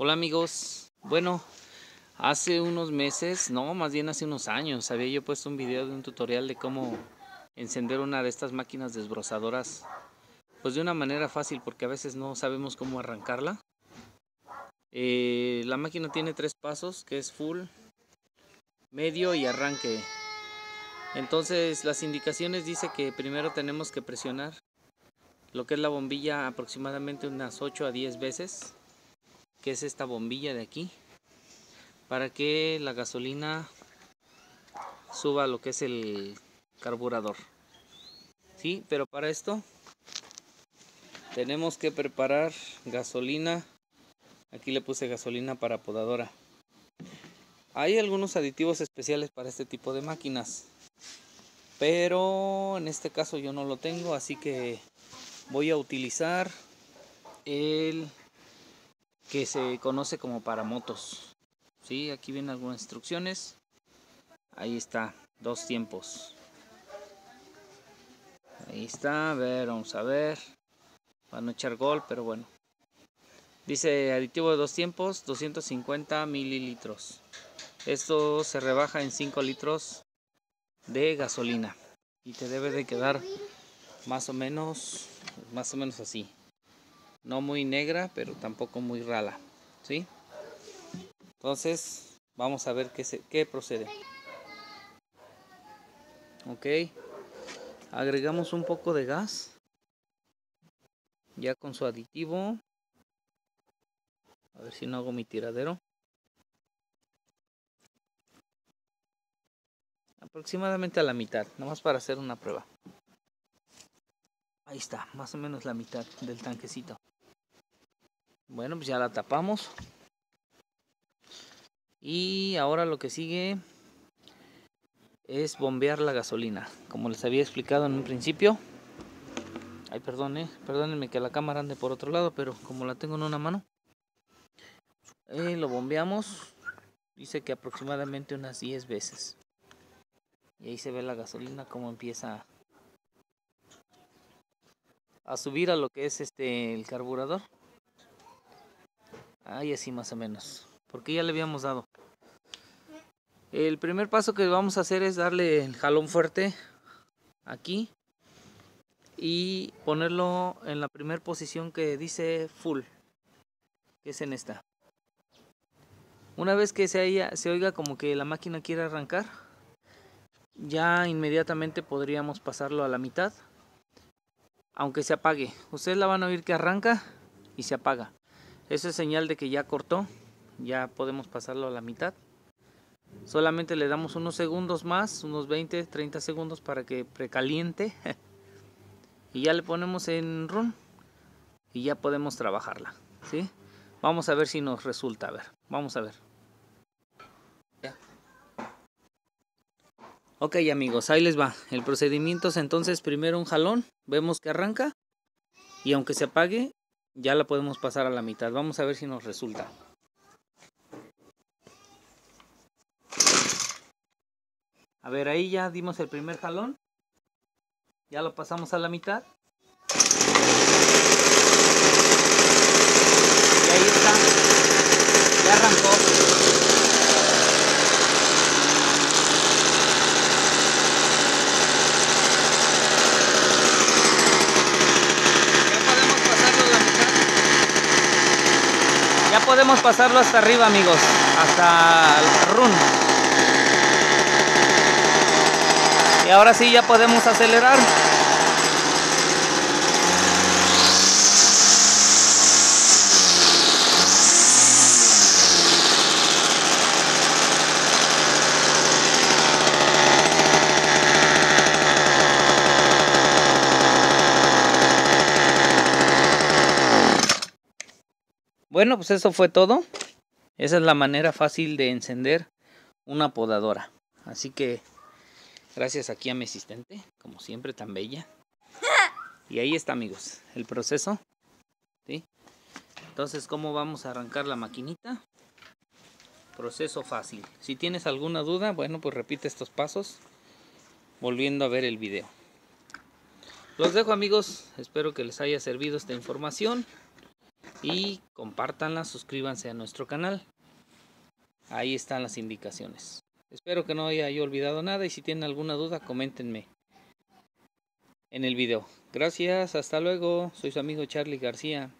Hola amigos, bueno, hace unos meses, no, más bien hace unos años, había yo puesto un video de un tutorial de cómo encender una de estas máquinas desbrozadoras, pues de una manera fácil porque a veces no sabemos cómo arrancarla. Eh, la máquina tiene tres pasos, que es full, medio y arranque. Entonces las indicaciones dice que primero tenemos que presionar lo que es la bombilla aproximadamente unas 8 a 10 veces que es esta bombilla de aquí para que la gasolina suba lo que es el carburador. Sí pero para esto tenemos que preparar gasolina. Aquí le puse gasolina para podadora hay algunos aditivos especiales para este tipo de máquinas pero en este caso yo no lo tengo así que voy a utilizar el que se conoce como para motos. ¿Sí? Aquí vienen algunas instrucciones. Ahí está, dos tiempos. Ahí está, a ver, vamos a ver. Para no echar gol, pero bueno. Dice aditivo de dos tiempos, 250 mililitros. Esto se rebaja en 5 litros de gasolina. Y te debe de quedar más o menos, más o menos así no muy negra, pero tampoco muy rala, ¿sí? Entonces, vamos a ver qué, se, qué procede. Ok, agregamos un poco de gas, ya con su aditivo. A ver si no hago mi tiradero. Aproximadamente a la mitad, nomás para hacer una prueba. Ahí está, más o menos la mitad del tanquecito. Bueno, pues ya la tapamos. Y ahora lo que sigue es bombear la gasolina. Como les había explicado en un principio. Ay, perdón, eh, perdónenme que la cámara ande por otro lado, pero como la tengo en una mano. Eh, lo bombeamos. Dice que aproximadamente unas 10 veces. Y ahí se ve la gasolina como empieza a subir a lo que es este el carburador. Ahí así más o menos. Porque ya le habíamos dado. El primer paso que vamos a hacer es darle el jalón fuerte aquí y ponerlo en la primera posición que dice full, que es en esta. Una vez que se, se oiga como que la máquina quiere arrancar, ya inmediatamente podríamos pasarlo a la mitad, aunque se apague. Ustedes la van a oír que arranca y se apaga. Eso es señal de que ya cortó. Ya podemos pasarlo a la mitad. Solamente le damos unos segundos más, unos 20, 30 segundos para que precaliente. y ya le ponemos en run. Y ya podemos trabajarla. ¿sí? Vamos a ver si nos resulta. A ver, vamos a ver. Ok amigos, ahí les va. El procedimiento es entonces primero un jalón. Vemos que arranca. Y aunque se apague, ya la podemos pasar a la mitad. Vamos a ver si nos resulta. A ver, ahí ya dimos el primer jalón. Ya lo pasamos a la mitad. Y ahí está. Ya arrancó. Podemos pasarlo hasta arriba, amigos. Hasta el run. Y ahora sí ya podemos acelerar. Bueno, pues eso fue todo. Esa es la manera fácil de encender una podadora. Así que gracias aquí a mi asistente, como siempre tan bella. Y ahí está amigos, el proceso. ¿sí? Entonces, ¿cómo vamos a arrancar la maquinita? Proceso fácil. Si tienes alguna duda, bueno, pues repite estos pasos volviendo a ver el video. Los dejo amigos, espero que les haya servido esta información. Y compártanla, suscríbanse a nuestro canal. Ahí están las indicaciones. Espero que no haya yo olvidado nada y si tienen alguna duda coméntenme en el video. Gracias, hasta luego. Soy su amigo Charlie García.